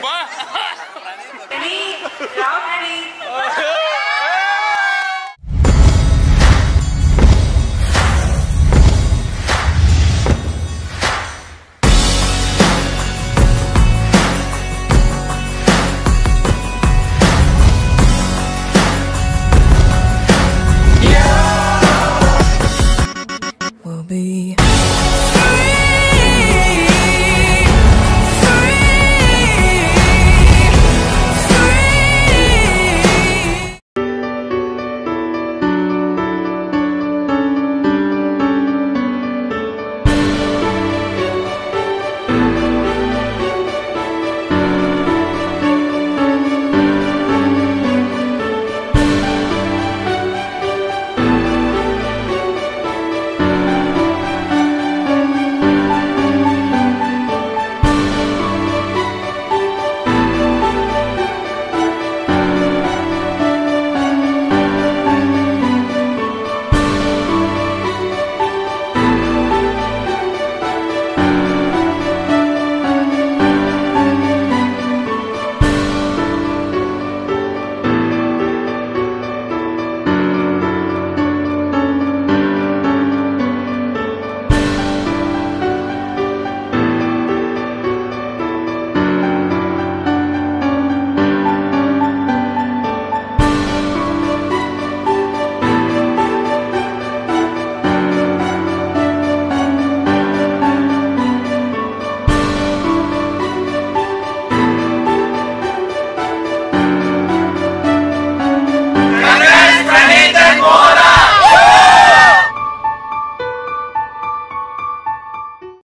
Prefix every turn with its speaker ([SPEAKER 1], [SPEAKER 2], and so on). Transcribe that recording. [SPEAKER 1] boy.